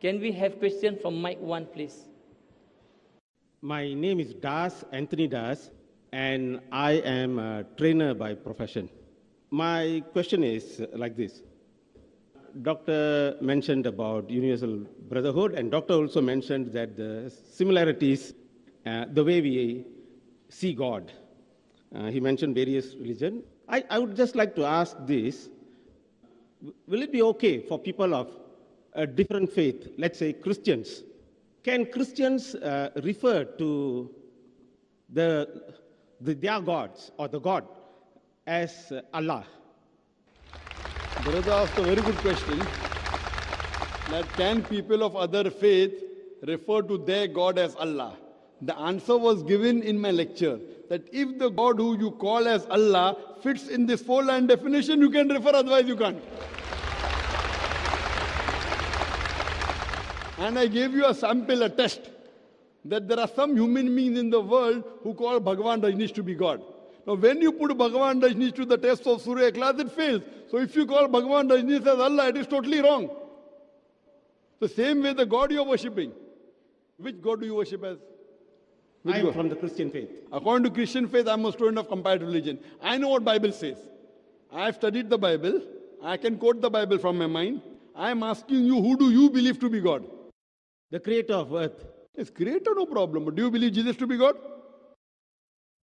Can we have question from Mike one, please? My name is Das, Anthony Das, and I am a trainer by profession. My question is like this. Doctor mentioned about universal brotherhood, and doctor also mentioned that the similarities, uh, the way we see God. Uh, he mentioned various religion. I, I would just like to ask this: Will it be okay for people of a different faith, let's say Christians, can Christians uh, refer to the, the, their gods or the God as uh, Allah? Brother asked a very good question. That can people of other faith refer to their God as Allah? The answer was given in my lecture that if the God who you call as Allah fits in this four line definition, you can refer, otherwise, you can't. And I gave you a sample, a test, that there are some human beings in the world who call Bhagavan Rajneesh to be God. Now, when you put Bhagavan Rajneesh to the test of Surah Ikhlas, it fails. So, if you call Bhagavan Rajneesh as Allah, it is totally wrong. The same way the God you are worshipping. Which God do you worship as? Which I am God? from the Christian faith. According to Christian faith, I'm a student of comparative religion. I know what Bible says. I have studied the Bible. I can quote the Bible from my mind. I am asking you, who do you believe to be God? The creator of earth. Yes, creator, no problem. But do you believe Jesus to be God?